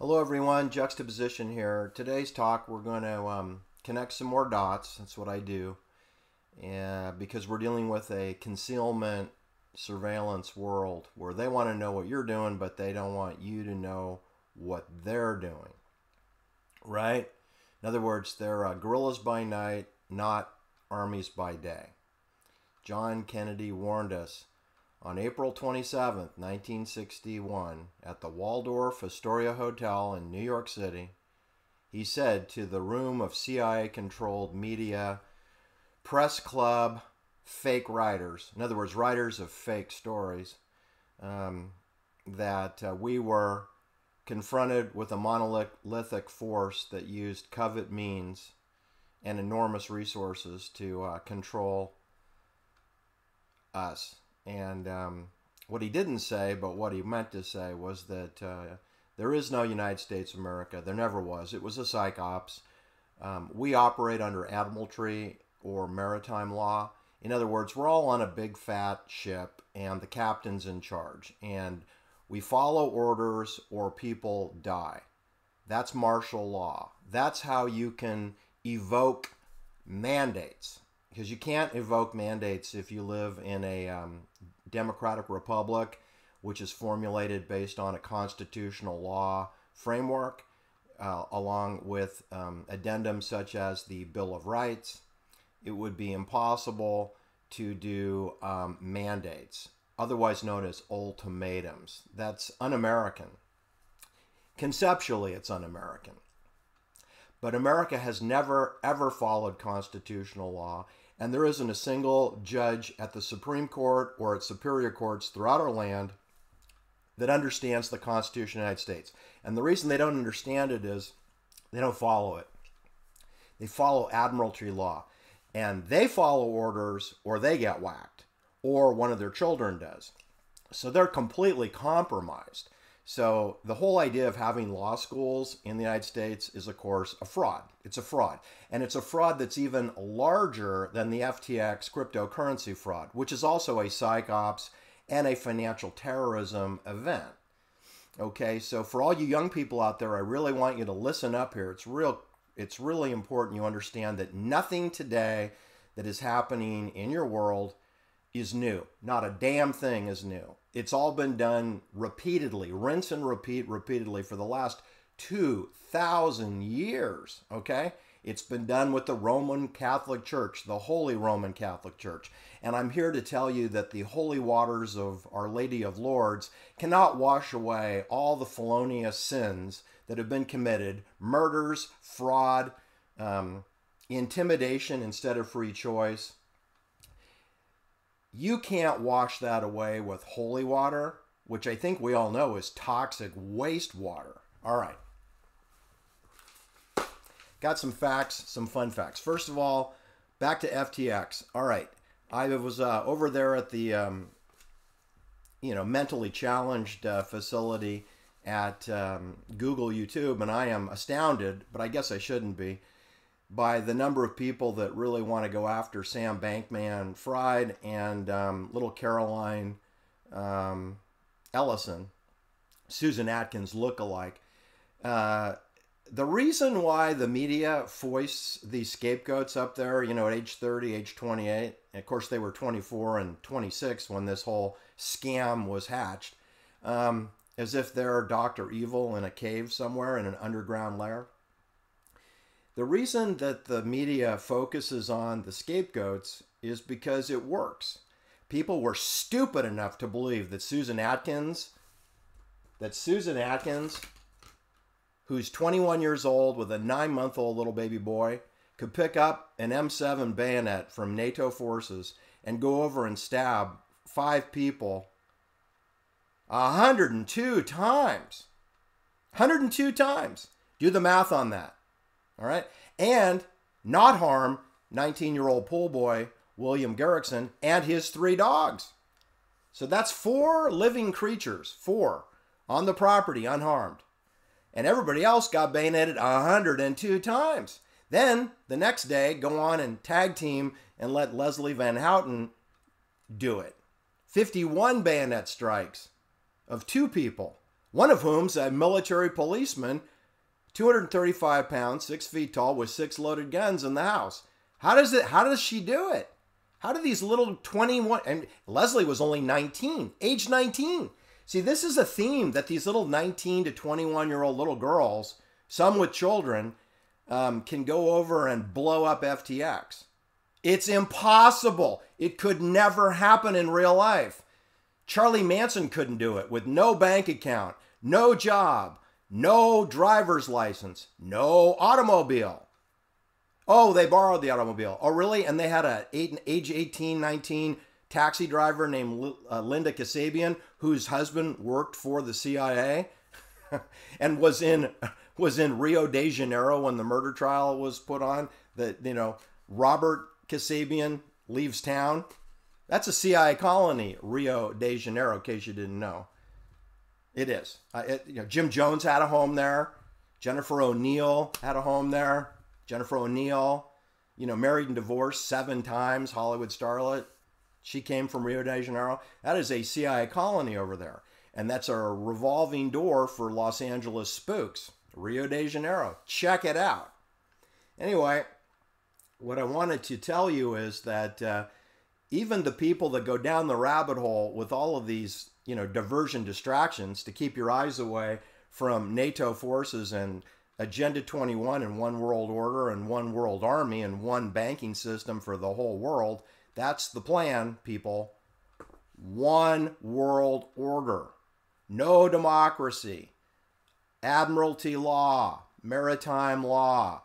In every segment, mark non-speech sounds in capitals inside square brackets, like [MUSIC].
Hello everyone, Juxtaposition here. Today's talk we're going to um, connect some more dots. That's what I do. And because we're dealing with a concealment surveillance world where they want to know what you're doing, but they don't want you to know what they're doing. Right? In other words, they're uh, guerrillas by night, not armies by day. John Kennedy warned us on April 27, 1961, at the Waldorf Astoria Hotel in New York City, he said to the room of CIA controlled media, press club, fake writers, in other words, writers of fake stories, um, that uh, we were confronted with a monolithic force that used covert means and enormous resources to uh, control us and um, what he didn't say, but what he meant to say, was that uh, there is no United States of America. There never was. It was a psyops. Um, we operate under admiralty or maritime law. In other words, we're all on a big fat ship, and the captain's in charge. And we follow orders or people die. That's martial law. That's how you can evoke mandates because you can't evoke mandates if you live in a um, democratic republic, which is formulated based on a constitutional law framework, uh, along with um, addendums such as the Bill of Rights. It would be impossible to do um, mandates, otherwise known as ultimatums. That's un American. Conceptually, it's un American. But America has never, ever followed constitutional law, and there isn't a single judge at the Supreme Court or at superior courts throughout our land that understands the Constitution of the United States. And the reason they don't understand it is they don't follow it. They follow admiralty law. And they follow orders or they get whacked, or one of their children does. So they're completely compromised. So the whole idea of having law schools in the United States is, of course, a fraud. It's a fraud. And it's a fraud that's even larger than the FTX cryptocurrency fraud, which is also a psyops and a financial terrorism event. Okay, so for all you young people out there, I really want you to listen up here. It's real it's really important you understand that nothing today that is happening in your world is new. Not a damn thing is new. It's all been done repeatedly, rinse and repeat repeatedly for the last 2,000 years. Okay? It's been done with the Roman Catholic Church, the Holy Roman Catholic Church. And I'm here to tell you that the holy waters of Our Lady of Lourdes cannot wash away all the felonious sins that have been committed murders, fraud, um, intimidation instead of free choice, you can't wash that away with holy water, which I think we all know is toxic wastewater. All right. Got some facts, some fun facts. First of all, back to FTX. All right. I was uh, over there at the, um, you know, mentally challenged uh, facility at um, Google YouTube, and I am astounded, but I guess I shouldn't be by the number of people that really want to go after Sam Bankman Fried and um, little Caroline um, Ellison, Susan Atkins look-alike. Uh, the reason why the media foists these scapegoats up there, you know, at age 30, age 28, of course they were 24 and 26 when this whole scam was hatched, um, as if they're Dr. Evil in a cave somewhere in an underground lair. The reason that the media focuses on the scapegoats is because it works. People were stupid enough to believe that Susan Atkins, that Susan Atkins, who's 21 years old with a nine month old little baby boy, could pick up an M7 bayonet from NATO forces and go over and stab five people 102 times. 102 times. Do the math on that. All right. And not harm 19 year old pool boy William Garrickson and his three dogs. So that's four living creatures, four, on the property unharmed. And everybody else got bayoneted 102 times. Then the next day, go on and tag team and let Leslie Van Houten do it. 51 bayonet strikes of two people one of whom's a military policeman, 235 pounds, six feet tall, with six loaded guns in the house. How does it? How does she do it? How do these little 21 and Leslie was only 19, age 19. See, this is a theme that these little 19 to 21 year old little girls, some with children, um, can go over and blow up FTX. It's impossible. It could never happen in real life. Charlie Manson couldn't do it with no bank account, no job, no driver's license, no automobile. Oh, they borrowed the automobile. Oh, really? And they had a eight, age 18, 19 taxi driver named uh, Linda Kasabian, whose husband worked for the CIA [LAUGHS] and was in [LAUGHS] was in Rio de Janeiro when the murder trial was put on. That you know, Robert Kasabian leaves town. That's a CIA colony, Rio de Janeiro, in case you didn't know. It is. Uh, it, you know, Jim Jones had a home there. Jennifer O'Neill had a home there. Jennifer O'Neill, you know, married and divorced seven times, Hollywood starlet. She came from Rio de Janeiro. That is a CIA colony over there. And that's a revolving door for Los Angeles spooks. Rio de Janeiro. Check it out. Anyway, what I wanted to tell you is that uh, even the people that go down the rabbit hole with all of these, you know, diversion distractions to keep your eyes away from NATO forces and Agenda 21 and one world order and one world army and one banking system for the whole world. That's the plan, people. One world order. No democracy. Admiralty law. Maritime law.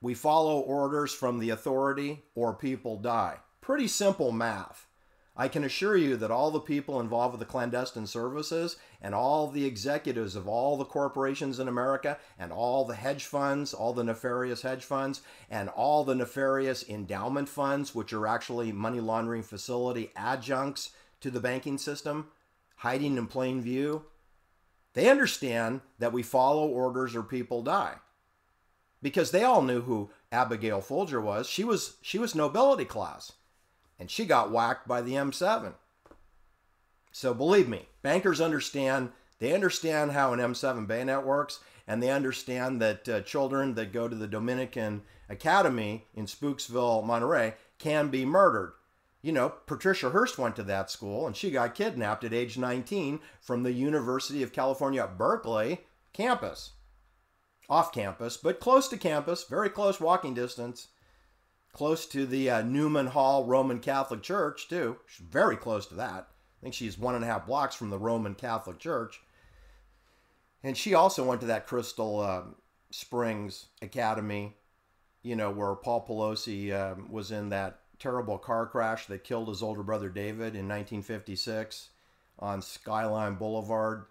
We follow orders from the authority or people die. Pretty simple math. I can assure you that all the people involved with the clandestine services and all the executives of all the corporations in America and all the hedge funds, all the nefarious hedge funds, and all the nefarious endowment funds, which are actually money laundering facility adjuncts to the banking system, hiding in plain view, they understand that we follow orders or people die. Because they all knew who Abigail Folger was. She was she was nobility class and she got whacked by the M7. So believe me, bankers understand. They understand how an M7 bayonet works, and they understand that uh, children that go to the Dominican Academy in Spooksville, Monterey, can be murdered. You know, Patricia Hearst went to that school, and she got kidnapped at age 19 from the University of California, at Berkeley campus. Off campus, but close to campus, very close walking distance close to the uh, Newman Hall Roman Catholic Church, too. She's very close to that. I think she's one and a half blocks from the Roman Catholic Church. And she also went to that Crystal uh, Springs Academy, you know, where Paul Pelosi um, was in that terrible car crash that killed his older brother David in 1956 on Skyline Boulevard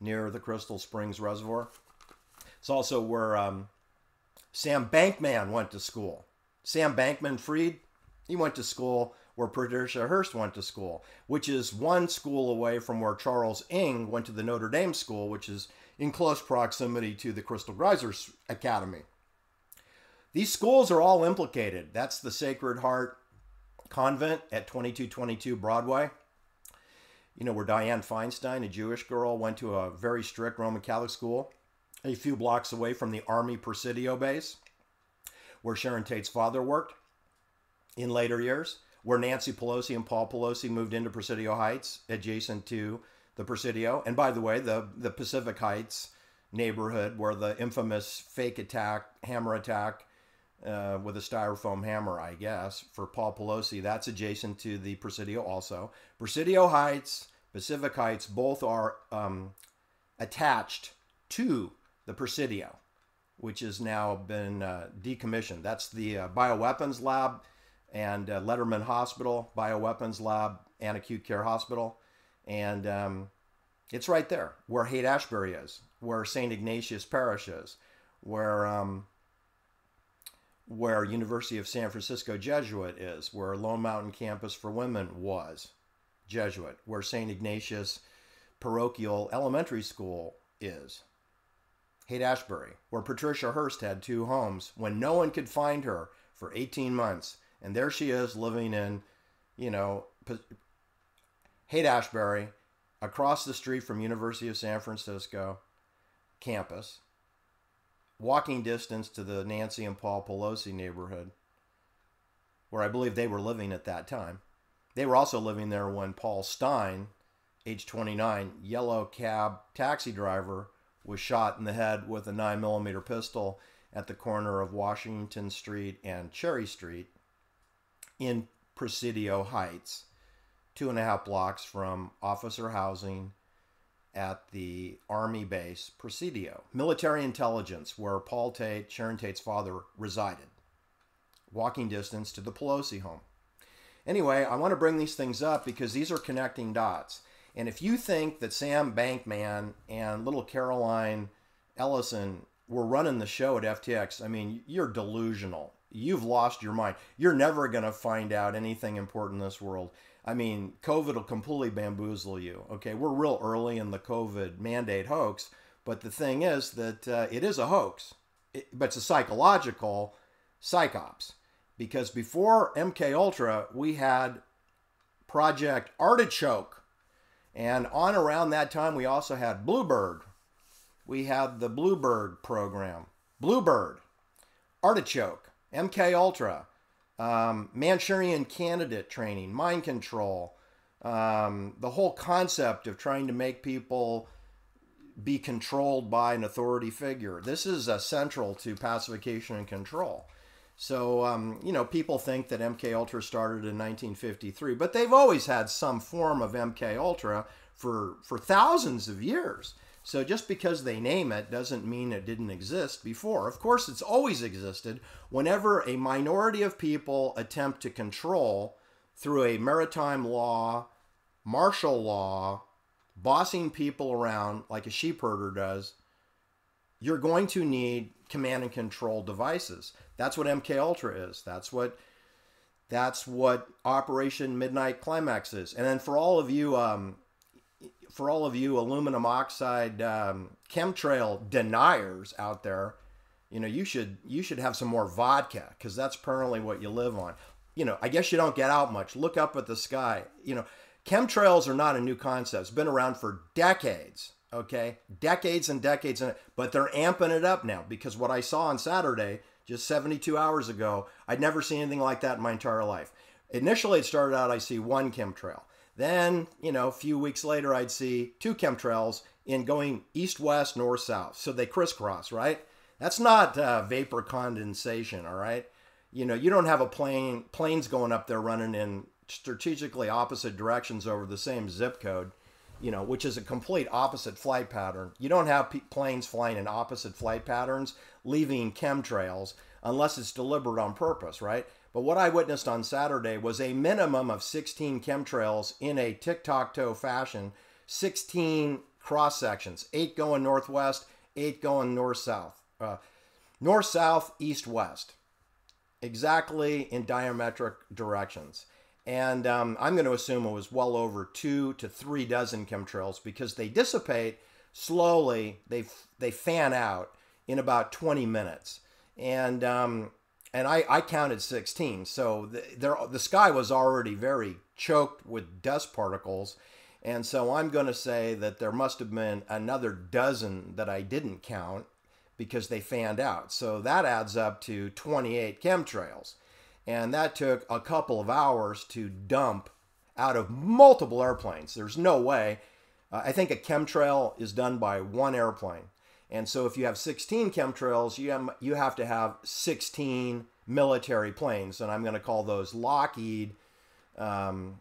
near the Crystal Springs Reservoir. It's also where um, Sam Bankman went to school. Sam Bankman Fried, he went to school where Patricia Hearst went to school, which is one school away from where Charles Ng went to the Notre Dame school, which is in close proximity to the Crystal Geysers Academy. These schools are all implicated. That's the Sacred Heart Convent at 2222 Broadway. You know, where Dianne Feinstein, a Jewish girl, went to a very strict Roman Catholic school a few blocks away from the Army Presidio base where Sharon Tate's father worked in later years, where Nancy Pelosi and Paul Pelosi moved into Presidio Heights, adjacent to the Presidio. And by the way, the, the Pacific Heights neighborhood where the infamous fake attack, hammer attack uh, with a styrofoam hammer, I guess, for Paul Pelosi, that's adjacent to the Presidio also. Presidio Heights, Pacific Heights, both are um, attached to the Presidio which has now been uh, decommissioned. That's the uh, bioweapons lab and uh, Letterman Hospital, bioweapons lab and acute care hospital. And um, it's right there where Haight Ashbury is, where St. Ignatius Parish is, where, um, where University of San Francisco Jesuit is, where Lone Mountain Campus for Women was Jesuit, where St. Ignatius Parochial Elementary School is. Haight Ashbury, where Patricia Hearst had two homes when no one could find her for 18 months. And there she is living in, you know, Haight Ashbury, across the street from University of San Francisco campus, walking distance to the Nancy and Paul Pelosi neighborhood, where I believe they were living at that time. They were also living there when Paul Stein, age 29, yellow cab taxi driver, was shot in the head with a 9mm pistol at the corner of Washington Street and Cherry Street in Presidio Heights, two and a half blocks from officer housing at the Army base Presidio. Military intelligence, where Paul Tate, Sharon Tate's father, resided. Walking distance to the Pelosi home. Anyway, I want to bring these things up because these are connecting dots. And if you think that Sam Bankman and little Caroline Ellison were running the show at FTX, I mean, you're delusional. You've lost your mind. You're never going to find out anything important in this world. I mean, COVID will completely bamboozle you. Okay, we're real early in the COVID mandate hoax, but the thing is that uh, it is a hoax, it, but it's a psychological psychops. Because before MK Ultra, we had Project Artichoke, and on around that time, we also had Bluebird. We had the Bluebird program, Bluebird, Artichoke, MK Ultra, um, Manchurian candidate training, mind control, um, the whole concept of trying to make people be controlled by an authority figure. This is uh, central to pacification and control. So um, you know, people think that MK Ultra started in 1953, but they've always had some form of MK Ultra for for thousands of years. So just because they name it doesn't mean it didn't exist before. Of course, it's always existed. Whenever a minority of people attempt to control through a maritime law, martial law, bossing people around like a sheep herder does, you're going to need command and control devices. That's what MK Ultra is. That's what that's what Operation Midnight Climax is. And then for all of you um, for all of you aluminum oxide um, chemtrail deniers out there, you know, you should you should have some more vodka because that's permanently what you live on. You know, I guess you don't get out much. Look up at the sky. You know, chemtrails are not a new concept. It's been around for decades. Okay, decades and decades, and but they're amping it up now because what I saw on Saturday, just 72 hours ago, I'd never seen anything like that in my entire life. Initially, it started out I see one chemtrail. Then, you know, a few weeks later, I'd see two chemtrails in going east west, north south. So they crisscross, right? That's not uh, vapor condensation, all right? You know, you don't have a plane, planes going up there running in strategically opposite directions over the same zip code, you know, which is a complete opposite flight pattern. You don't have planes flying in opposite flight patterns, leaving chemtrails, unless it's deliberate on purpose, right? But what I witnessed on Saturday was a minimum of 16 chemtrails in a tic tac toe fashion, 16 cross sections, eight going northwest, eight going north south, uh, north south, east west, exactly in diametric directions. And um, I'm going to assume it was well over two to three dozen chemtrails because they dissipate slowly. They they fan out in about 20 minutes, and um, and I, I counted 16. So the, the sky was already very choked with dust particles. And so I'm going to say that there must have been another dozen that I didn't count because they fanned out. So that adds up to 28 chemtrails. And that took a couple of hours to dump out of multiple airplanes. There's no way. Uh, I think a chemtrail is done by one airplane. And so if you have 16 chemtrails, you have, you have to have 16 military planes. And I'm going to call those Lockheed. Um,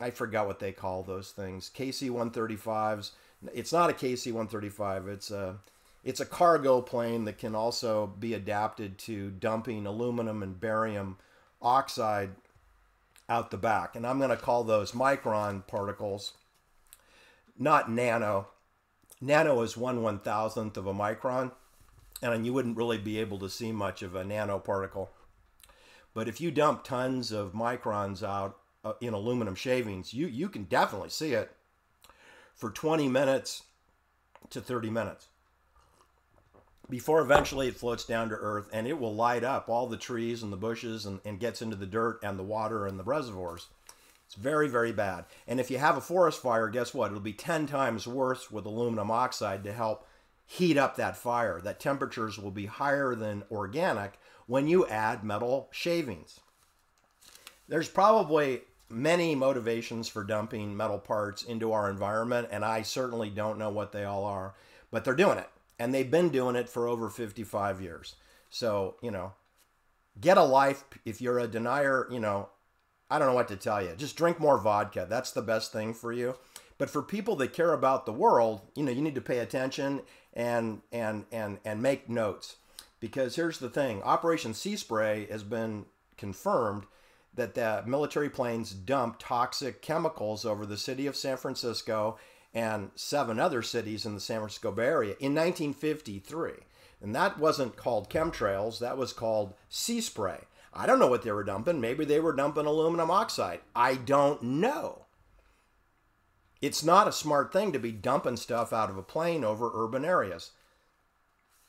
I forgot what they call those things. KC 135s. It's not a KC 135. It's a it's a cargo plane that can also be adapted to dumping aluminum and barium oxide out the back. And I'm going to call those micron particles, not nano nano is one one thousandth of a micron, and you wouldn't really be able to see much of a nanoparticle. But if you dump tons of microns out uh, in aluminum shavings, you, you can definitely see it for 20 minutes to 30 minutes before eventually it floats down to earth and it will light up all the trees and the bushes and, and gets into the dirt and the water and the reservoirs. It's very, very bad. And if you have a forest fire, guess what? It'll be 10 times worse with aluminum oxide to help heat up that fire. That temperatures will be higher than organic when you add metal shavings. There's probably many motivations for dumping metal parts into our environment, and I certainly don't know what they all are, but they're doing it. And they've been doing it for over 55 years. So, you know, get a life. If you're a denier, you know, I don't know what to tell you. Just drink more vodka. That's the best thing for you. But for people that care about the world, you know, you need to pay attention and and and and make notes. Because here's the thing, Operation Sea Spray has been confirmed that the military planes dumped toxic chemicals over the city of San Francisco and seven other cities in the San Francisco Bay Area in 1953. And that wasn't called chemtrails, that was called sea spray. I don't know what they were dumping. Maybe they were dumping aluminum oxide. I don't know. It's not a smart thing to be dumping stuff out of a plane over urban areas.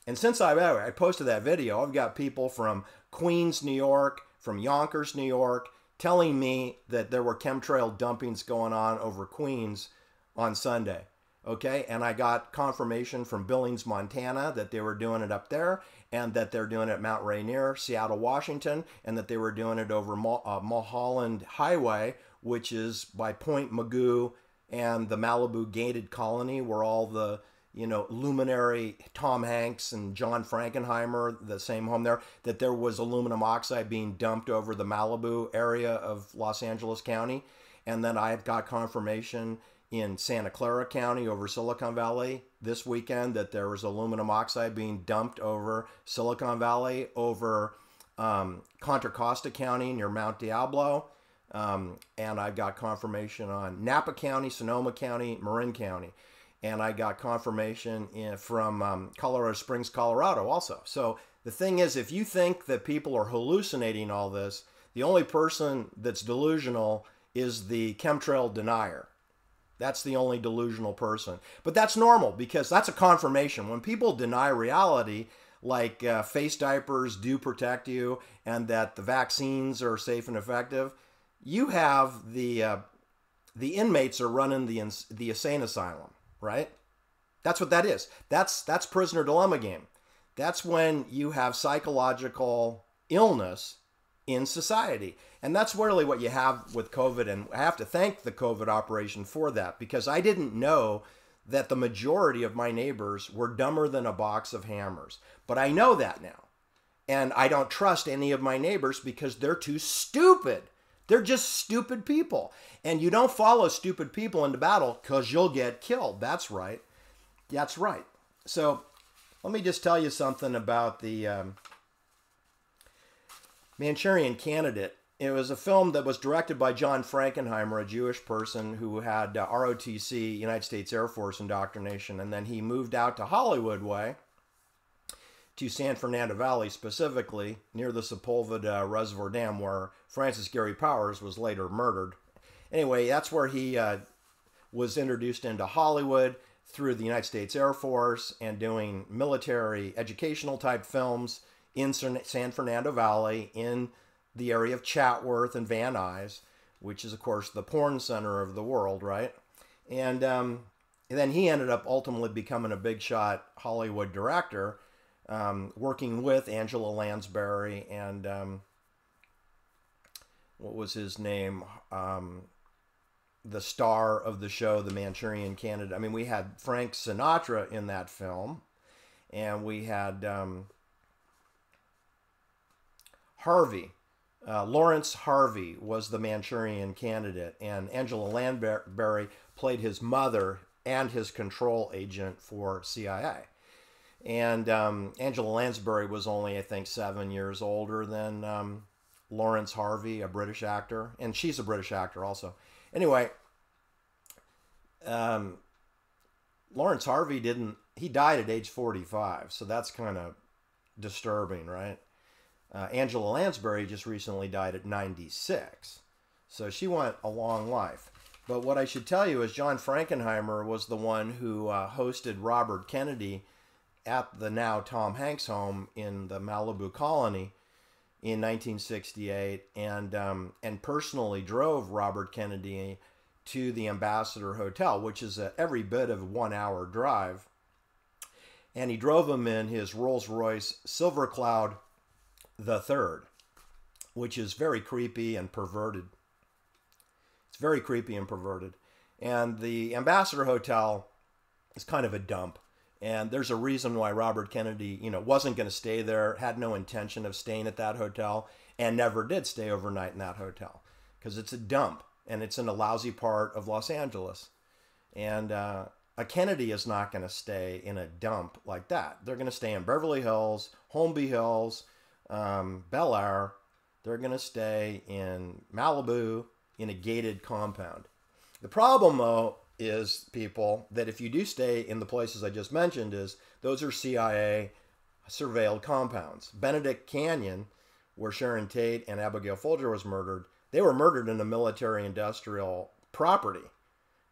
And since I, I posted that video, I've got people from Queens, New York, from Yonkers, New York, telling me that there were chemtrail dumpings going on over Queens on Sunday. Okay, and I got confirmation from Billings, Montana that they were doing it up there and that they're doing it at Mount Rainier, Seattle, Washington, and that they were doing it over uh, Mulholland Highway, which is by Point Mugu and the Malibu gated colony where all the you know, luminary Tom Hanks and John Frankenheimer, the same home there, that there was aluminum oxide being dumped over the Malibu area of Los Angeles County. And then I got confirmation in Santa Clara County over Silicon Valley this weekend that there was aluminum oxide being dumped over Silicon Valley, over um, Contra Costa County near Mount Diablo. Um, and I got confirmation on Napa County, Sonoma County, Marin County and I got confirmation in, from um, Colorado Springs, Colorado, also. So the thing is, if you think that people are hallucinating all this, the only person that's delusional is the chemtrail denier. That's the only delusional person. But that's normal because that's a confirmation. When people deny reality, like uh, face diapers do protect you and that the vaccines are safe and effective, you have the uh, the inmates are running the the insane asylum right? That's what that is. That's that's prisoner dilemma game. That's when you have psychological illness in society. And that's really what you have with COVID. And I have to thank the COVID operation for that because I didn't know that the majority of my neighbors were dumber than a box of hammers. But I know that now. And I don't trust any of my neighbors because they're too stupid. They're just stupid people. And you don't follow stupid people into battle because you'll get killed. That's right. That's right. So let me just tell you something about the um, Manchurian Candidate. It was a film that was directed by John Frankenheimer, a Jewish person who had uh, ROTC, United States Air Force indoctrination, and then he moved out to Hollywood way to San Fernando Valley, specifically near the Sepulveda Reservoir Dam, where Francis Gary Powers was later murdered. Anyway, that's where he uh, was introduced into Hollywood through the United States Air Force and doing military educational type films in San Fernando Valley in the area of Chatsworth and Van Nuys, which is, of course, the porn center of the world, right? And, um, and then he ended up ultimately becoming a big shot Hollywood director um, working with Angela Lansbury and um, what was his name? Um, the star of the show, The Manchurian Candidate. I mean, we had Frank Sinatra in that film, and we had um, Harvey. Uh, Laurence Harvey was the Manchurian candidate, and Angela Lansbury played his mother and his control agent for CIA. And um, Angela Lansbury was only, I think, seven years older than um, Laurence Harvey, a British actor, and she's a British actor also. Anyway, um, Laurence Harvey didn't. He died at age 45, so that's kind of disturbing, right? Uh, Angela Lansbury just recently died at 96, so she went a long life. But what I should tell you is John Frankenheimer was the one who uh, hosted Robert Kennedy at the now Tom Hanks home in the Malibu colony in 1968 and um, and personally drove Robert Kennedy to the Ambassador Hotel, which is a, every bit of one hour drive. And he drove him in his Rolls Royce Silver Cloud the Third, which is very creepy and perverted. It's very creepy and perverted. And the Ambassador Hotel is kind of a dump. And there's a reason why Robert Kennedy, you know, wasn't going to stay there, had no intention of staying at that hotel, and never did stay overnight in that hotel because it's a dump and it's in a lousy part of Los Angeles. And uh, a Kennedy is not going to stay in a dump like that. They're going to stay in Beverly Hills, Holmby Hills, um, Bel Air. They're going to stay in Malibu in a gated compound. The problem, though, is people that if you do stay in the places I just mentioned, is those are CIA surveilled compounds. Benedict Canyon, where Sharon Tate and Abigail Folger was murdered, they were murdered in a military industrial property.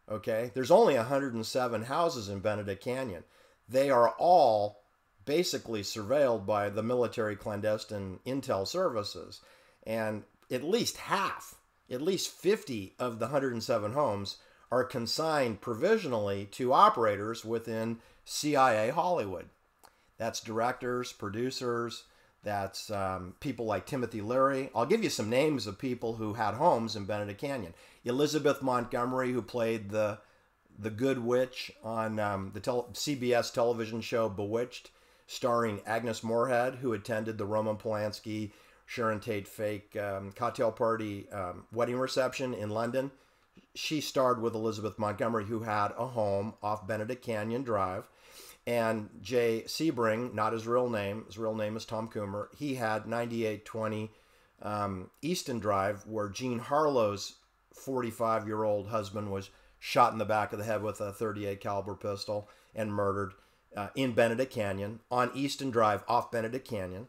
Okay, there's only 107 houses in Benedict Canyon. They are all basically surveilled by the military clandestine intel services, and at least half, at least 50 of the 107 homes are consigned provisionally to operators within CIA Hollywood. That's directors, producers, that's um, people like Timothy Leary. I'll give you some names of people who had homes in Benedict Canyon. Elizabeth Montgomery, who played the the good witch on um, the tel- CBS television show Bewitched, starring Agnes Moorehead, who attended the Roman Polanski, Sharon Tate fake um, cocktail party um, wedding reception in London. She starred with Elizabeth Montgomery, who had a home off Benedict Canyon Drive and Jay Sebring, not his real name, his real name is Tom Kummer, he had 9820 um, Easton Drive, where Jean Harlow's 45 year old husband was shot in the back of the head with a 38 caliber pistol and murdered uh, in Benedict Canyon on Easton Drive off Benedict Canyon.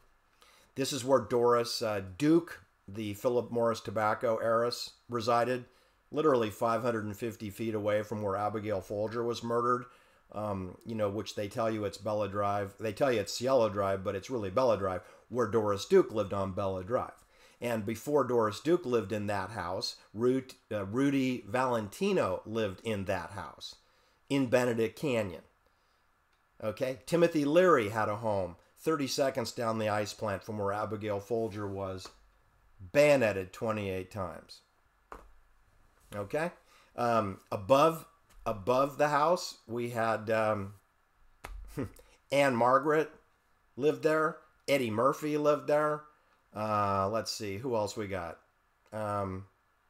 This is where Doris uh, Duke, the Philip Morris tobacco heiress, resided, literally 550 feet away from where Abigail Folger was murdered um, you know, which they tell you it's Bella Drive. They tell you it's Cielo Drive, but it's really Bella Drive, where Doris Duke lived on Bella Drive. And before Doris Duke lived in that house, uh, Rudy Valentino lived in that house in Benedict Canyon. Okay, Timothy Leary had a home 30 seconds down the ice plant from where Abigail Folger was, bayoneted 28 times. Okay, um, above above the house, we had um, [LAUGHS] Ann-Margret lived there. Eddie Murphy lived there. Uh, let's see, who else we got? Um,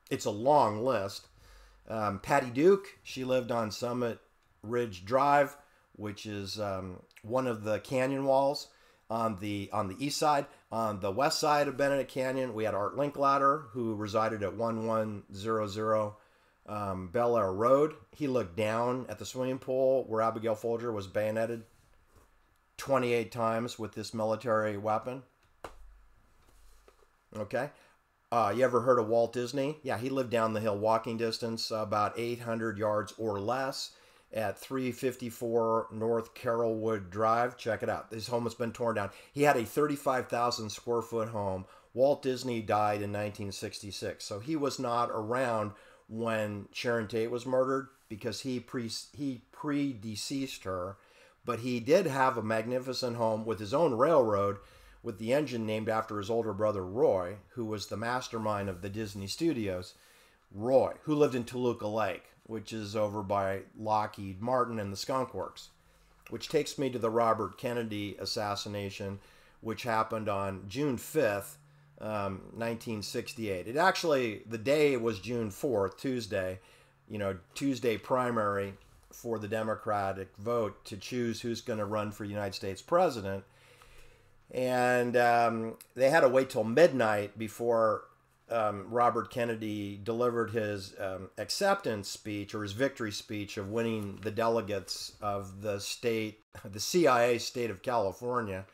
it's a long list. Um, Patty Duke, she lived on Summit Ridge Drive, which is um, one of the canyon walls on the on the east side. On the west side of Benedict Canyon, we had Art Linkletter, who resided at 1100 um, Bel Air Road. He looked down at the swimming pool where Abigail Folger was bayoneted 28 times with this military weapon. Okay. Uh, you ever heard of Walt Disney? Yeah, he lived down the hill walking distance, about 800 yards or less at 354 North Carolwood Drive. Check it out. His home has been torn down. He had a 35,000 square foot home. Walt Disney died in 1966, so he was not around when Sharon Tate was murdered because he pre he predeceased her, but he did have a magnificent home with his own railroad with the engine named after his older brother Roy, who was the mastermind of the Disney Studios. Roy, who lived in Toluca Lake, which is over by Lockheed Martin and the Skunk Works, which takes me to the Robert Kennedy assassination, which happened on June 5th, um, 1968. It actually, the day was June 4th, Tuesday, you know, Tuesday primary for the Democratic vote to choose who's going to run for United States president. And um, they had to wait till midnight before um, Robert Kennedy delivered his um, acceptance speech or his victory speech of winning the delegates of the state, the CIA state of California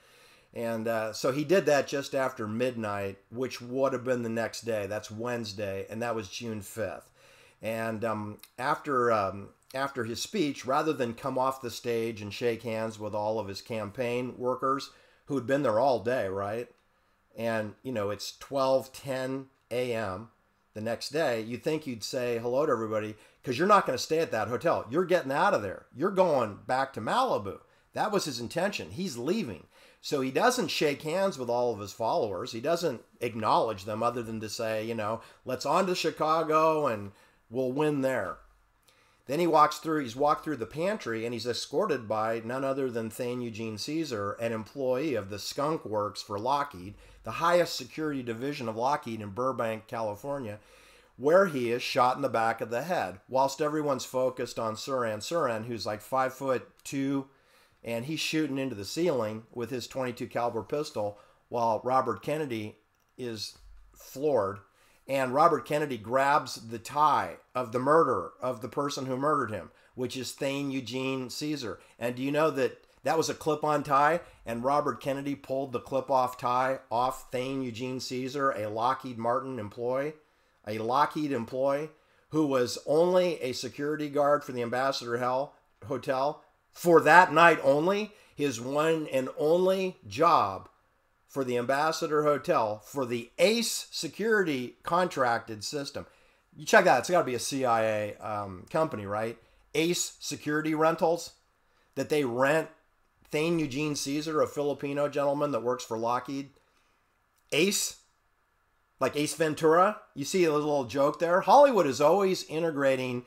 and uh, so he did that just after midnight, which would have been the next day. That's Wednesday, and that was June 5th. And um, after um, after his speech, rather than come off the stage and shake hands with all of his campaign workers who had been there all day, right? and you know it's 12 10 a.m the next day you think you'd say hello to everybody because you're not going to stay at that hotel. You're getting out of there. You're going back to malibu. That was his intention. He's leaving. So he doesn't shake hands with all of his followers. He doesn't acknowledge them other than to say you know let's on to chicago and we'll win there then he walks through, he's walked through the pantry and he's escorted by none other than Thane Eugene Cesar, an employee of the Skunk Works for Lockheed, the highest security division of Lockheed in Burbank, California, where he is shot in the back of the head. Whilst everyone's focused on Sirhan Sirhan, who's like five foot two, and he's shooting into the ceiling with his 22 caliber pistol, while Robert Kennedy is floored and Robert Kennedy grabs the tie of the murderer of the person who murdered him, which is Thane Eugene Cesar. And do you know that that was a clip on tie? And Robert Kennedy pulled the clip off tie off Thane Eugene Cesar, a Lockheed Martin employee, a Lockheed employee who was only a security guard for the Ambassador Hell Hotel for that night only. His one and only job for the Ambassador Hotel for the ACE security contracted system. You check that; it's got to be a CIA um, company, right? ACE Security Rentals that they rent Thane Eugene Cesar, a Filipino gentleman that works for Lockheed. Ace, like Ace Ventura. You see a little joke there. Hollywood is always integrating,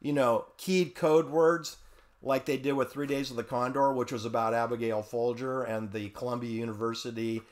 you know, keyed code words like they did with Three Days of the Condor, which was about Abigail Folger and the Columbia University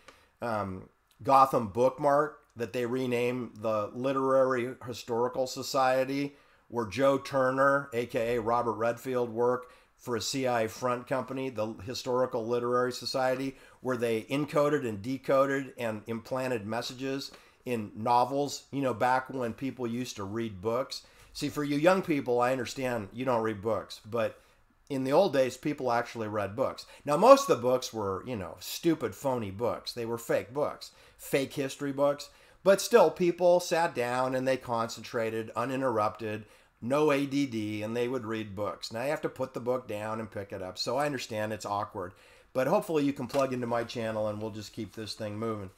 um, Gotham bookmark that they renamed the Literary Historical Society, where Joe Turner, aka Robert Redfield, worked for a CIA front company, the Historical Literary Society, where they encoded and decoded and implanted messages in novels, you know, back when people used to read books. See, for you young people, I understand you don't read books, but in the old days, people actually read books. Now, most of the books were, you know, stupid, phony books. They were fake books, fake history books. But still, people sat down and they concentrated, uninterrupted, no ADD, and they would read books. Now you have to put the book down and pick it up. So I understand it's awkward. But hopefully, you can plug into my channel and we'll just keep this thing moving.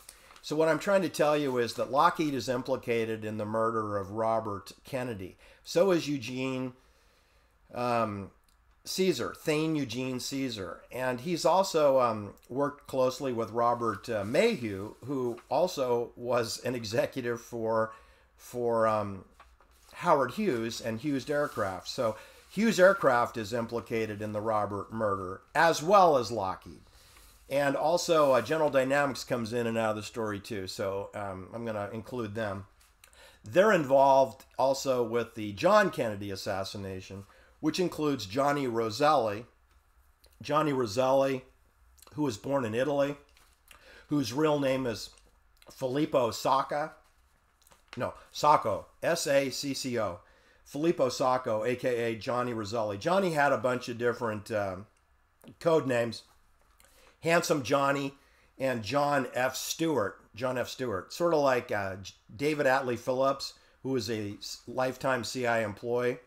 So, what I'm trying to tell you is that Lockheed is implicated in the murder of Robert Kennedy. So is Eugene. Um, Cesar, Thane Eugene Cesar. And he's also um, worked closely with Robert uh, Maheu, who also was an executive for, for um, Howard Hughes and Hughes Aircraft. So Hughes Aircraft is implicated in the Robert murder, as well as Lockheed. And also, uh, General Dynamics comes in and out of the story too. So um, I'm going to include them. They're involved also with the John Kennedy assassination which includes Johnny Roselli. Johnny Roselli, who was born in Italy, whose real name is Filippo Sacco. No, Sacco, S A C C O. Filippo Sacco, aka Johnny Roselli. Johnny had a bunch of different uh, code names Handsome Johnny and John F. Stewart. John F. Stewart. Sort of like uh, David Atlee Phillips, who was a lifetime CIA employee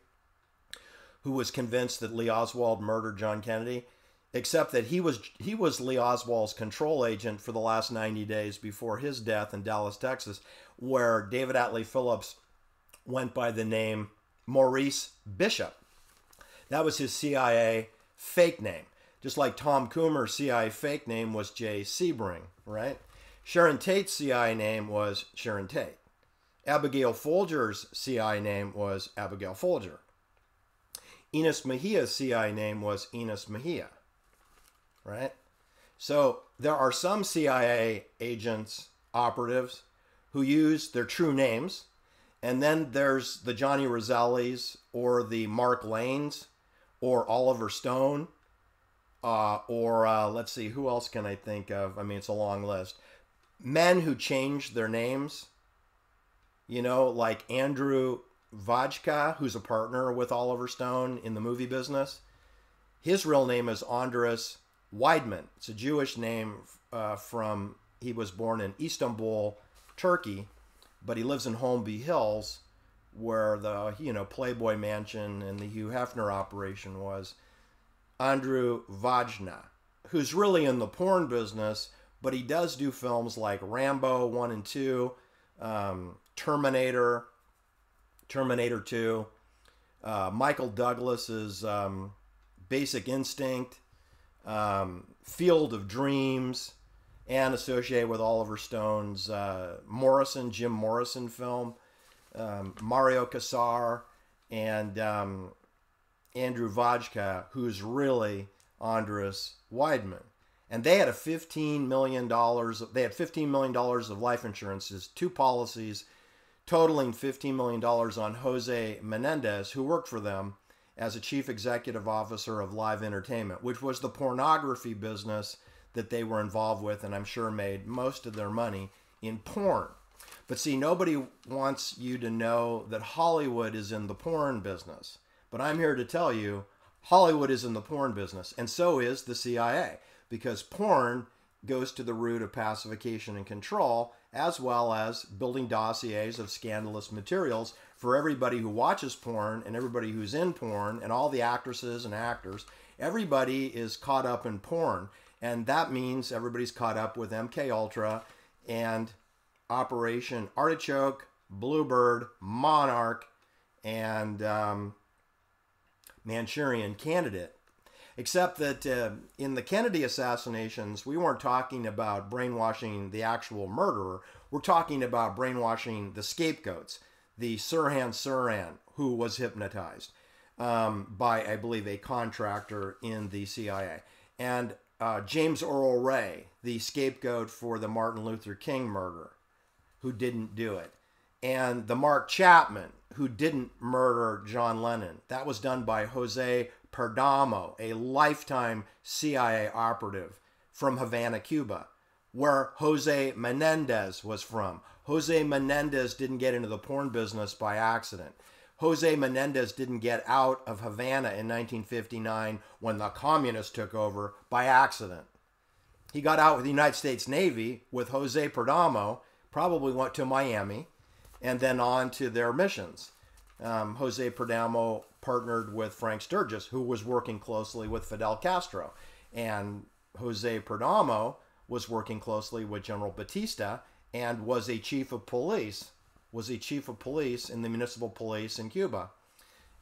who was convinced that Lee Oswald murdered John Kennedy, except that he was he was Lee Oswald's control agent for the last 90 days before his death in Dallas, Texas, where David Atlee Phillips went by the name Maurice Bishop. That was his CIA fake name. Just like Tom Kummer's CIA fake name was Jay Sebring, right? Sharon Tate's CIA name was Sharon Tate. Abigail Folger's CIA name was Abigail Folger. Enos Mejia's CI name was Enos Mejia, right? So there are some CIA agents, operatives, who use their true names. And then there's the Johnny Rosellis or the Mark Lanes or Oliver Stone. Uh, or uh, let's see, who else can I think of? I mean, it's a long list. Men who changed their names, you know, like Andrew Vajna, who's a partner with Oliver Stone in the movie business, his real name is Andras Weidman. It's a Jewish name uh, from, he was born in Istanbul, Turkey, but he lives in Holmby Hills, where the, you know, Playboy Mansion and the Hugh Hefner operation was. Andrew Vajna, who's really in the porn business, but he does do films like Rambo 1 and 2, um, Terminator, Terminator 2, uh, Michael Douglas's um, Basic Instinct, um, Field of Dreams, and associated with Oliver Stone's uh, Morrison, Jim Morrison film, um, Mario Kassar, and um, Andrew Vajna, who's really Andras Weidman. And they had a $15 million, they had $15 million of life insurances, two policies totaling $15 million on Jose Menendez, who worked for them as a chief executive officer of Live Entertainment, which was the pornography business that they were involved with, and I'm sure made most of their money in porn. But see, nobody wants you to know that Hollywood is in the porn business. But I'm here to tell you Hollywood is in the porn business, and so is the CIA, because porn goes to the root of pacification and control, as well as building dossiers of scandalous materials for everybody who watches porn and everybody who's in porn and all the actresses and actors. Everybody is caught up in porn, and that means everybody's caught up with MK Ultra and Operation Artichoke, Bluebird, Monarch, and um, Manchurian Candidate. Except that uh, in the Kennedy assassinations, we weren't talking about brainwashing the actual murderer. We're talking about brainwashing the scapegoats, the Sirhan Sirhan, who was hypnotized um, by, I believe, a contractor in the CIA. And uh, James Earl Ray, the scapegoat for the Martin Luther King murder, who didn't do it. And the Mark Chapman, who didn't murder John Lennon. That was done by Jose Perdomo, a lifetime CIA operative from Havana, Cuba, where Jose Menendez was from. Jose Menendez didn't get into the porn business by accident. Jose Menendez didn't get out of Havana in 1959 when the communists took over by accident. He got out with the United States Navy with Jose Perdomo, probably went to Miami, and then on to their missions. Um, Jose Perdomo partnered with Frank Sturgis, who was working closely with Fidel Castro. And Jose Perdomo was working closely with General Batista and was a chief of police, was a chief of police in the municipal police in Cuba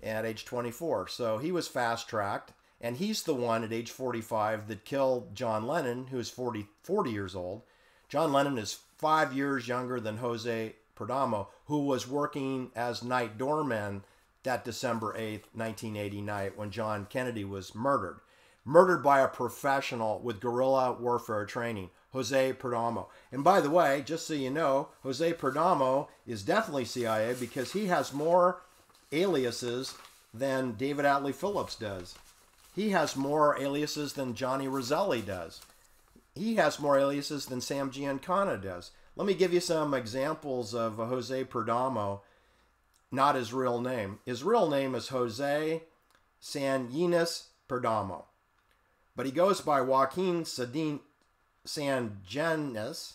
at age 24. So he was fast tracked. And he's the one at age 45 that killed John Lennon, who's 40, 40 years old. John Lennon is five years younger than Jose Perdomo, who was working as night doorman that December 8th, 1980 night when John Kennedy was murdered. Murdered by a professional with guerrilla warfare training, Jose Perdomo. And by the way, just so you know, Jose Perdomo is definitely CIA because he has more aliases than David Atlee Phillips does. He has more aliases than Johnny Roselli does. He has more aliases than Sam Giancana does. Let me give you some examples of Jose Perdomo not his real name. His real name is Jose Sanyinas Perdomo. But he goes by Joaquin Sadin Sangenes.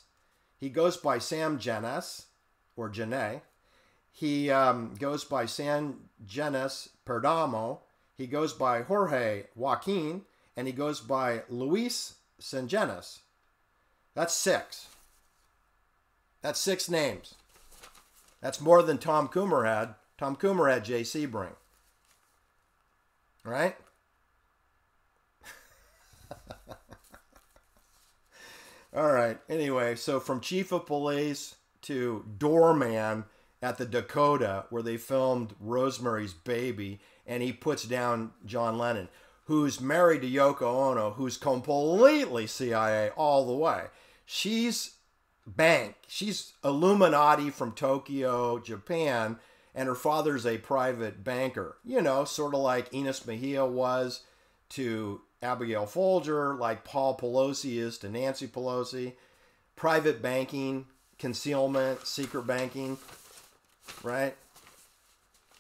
He goes by Sam Genes or Jene. He um, goes by San Genes Perdomo. He goes by Jorge Joaquin. And he goes by Luis Sangenes. That's six. That's six names. That's more than Tom Kummer had. Tom Kummer had Jay Sebring. Right? [LAUGHS] All right. Anyway, so from chief of police to doorman at the Dakota where they filmed Rosemary's Baby, and he puts down John Lennon, who's married to Yoko Ono, who's completely CIA all the way. She's bank. She's Illuminati from Tokyo, Japan, and her father's a private banker. You know, sort of like Enos Mejia was to Abigail Folger, like Paul Pelosi is to Nancy Pelosi. Private banking, concealment, secret banking, right?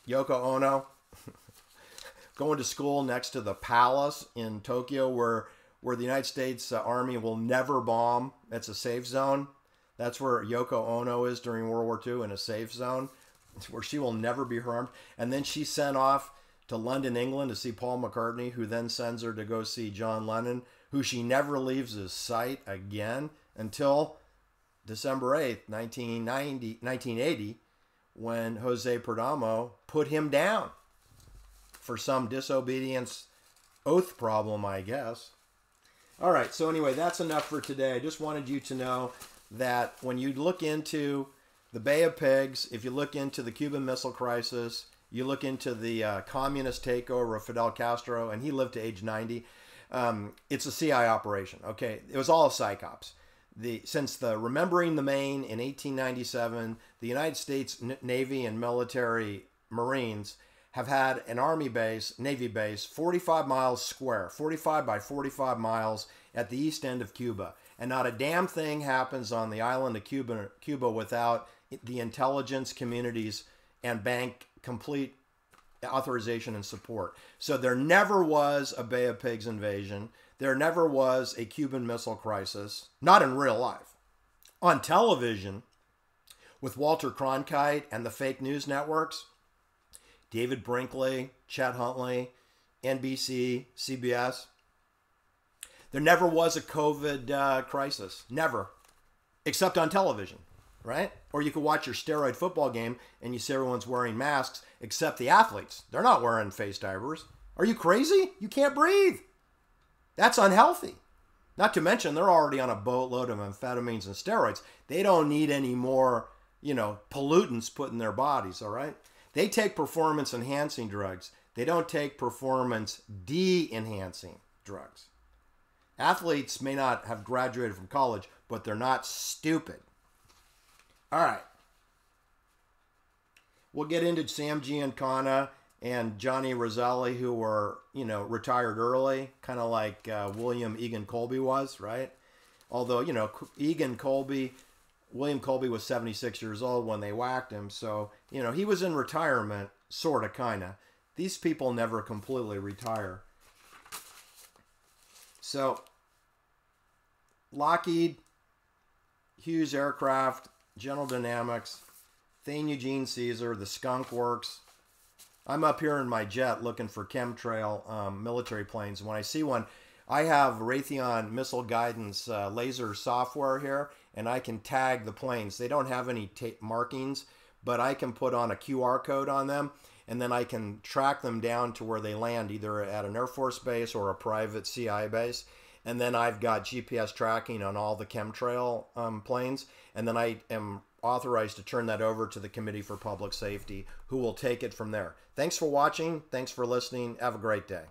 Yoko Ono [LAUGHS] going to school next to the palace in Tokyo where where the United States uh, Army will never bomb. It's a safe zone. That's where Yoko Ono is during World War II in a safe zone, where she will never be harmed. And then she's sent off to London, England to see Paul McCartney, who then sends her to go see John Lennon, who she never leaves his sight again until December 8th, 1990, 1980, when Jose Perdomo put him down for some disobedience oath problem, I guess. All right, so anyway, that's enough for today. I just wanted you to know that when you look into the Bay of Pigs, if you look into the Cuban Missile Crisis, you look into the uh, communist takeover of Fidel Castro, and he lived to age 90. Um, it's a CIA operation. Okay, it was all psyops. The since the remembering the Maine in 1897, the United States Navy and military Marines have had an army base, navy base, 45 miles square, 45 by 45 miles at the east end of Cuba. And not a damn thing happens on the island of Cuba, Cuba without the intelligence communities and bank complete authorization and support. So there never was a Bay of Pigs invasion. There never was a Cuban Missile Crisis, not in real life. On television, with Walter Cronkite and the fake news networks, David Brinkley, Chet Huntley, NBC, CBS. There never was a COVID uh, crisis. Never. Except on television, right? Or you could watch your steroid football game and you see everyone's wearing masks except the athletes. They're not wearing face divers. Are you crazy? You can't breathe. That's unhealthy. Not to mention, they're already on a boatload of amphetamines and steroids. They don't need any more, you know, pollutants put in their bodies, all right? They take performance enhancing drugs. They don't take performance de enhancing drugs. Athletes may not have graduated from college, but they're not stupid. All right. We'll get into Sam Giancana and Johnny Roselli, who were, you know, retired early, kind of like uh, William Egan Colby was, right? Although, you know, Egan Colby William Colby was 76 years old when they whacked him. So, you know, he was in retirement, sort of, kind of. These people never completely retire. So, Lockheed, Hughes Aircraft, General Dynamics, Thane Eugene Cesar, the Skunk Works. I'm up here in my jet looking for chemtrail um, military planes. When I see one, I have Raytheon missile guidance uh, laser software here, and I can tag the planes. They don't have any markings, but I can put on a QR code on them, and then I can track them down to where they land, either at an Air Force base or a private CI base. And then I've got GPS tracking on all the chemtrail um, planes, and then I am authorized to turn that over to the Committee for Public Safety, who will take it from there. Thanks for watching. Thanks for listening. Have a great day.